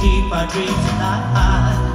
keep our dreams alive.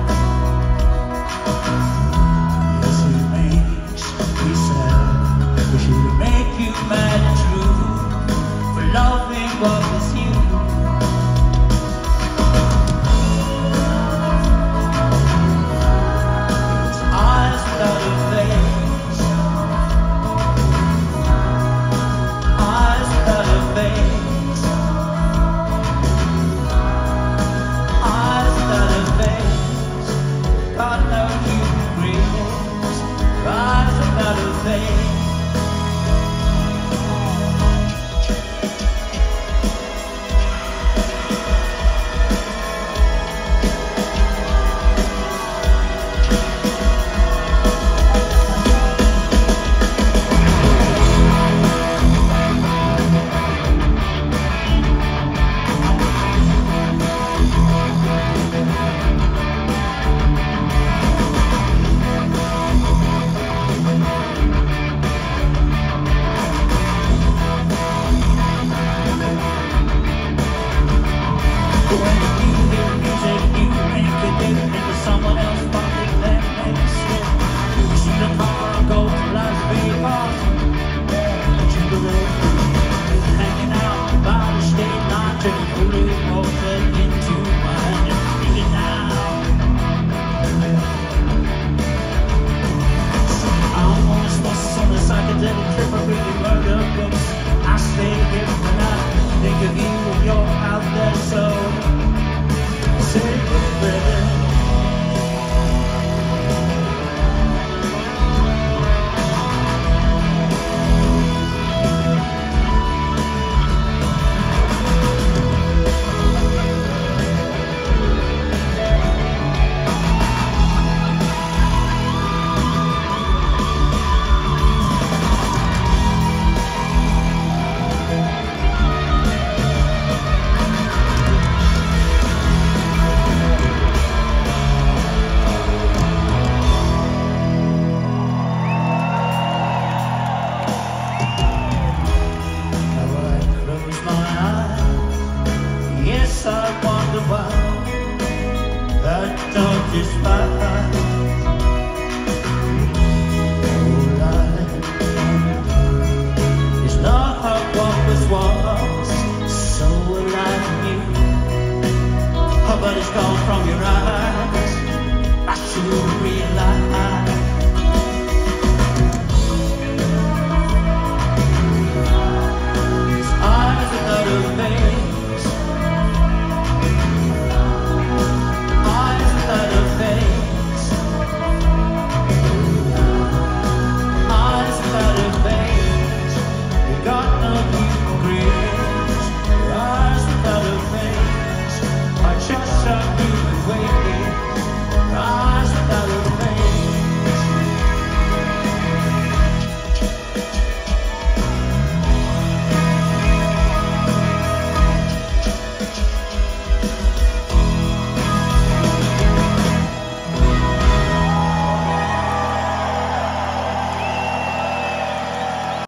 It's Your life on earth is not was once So alive in you But it's gone from your eyes I should realize